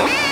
Ah!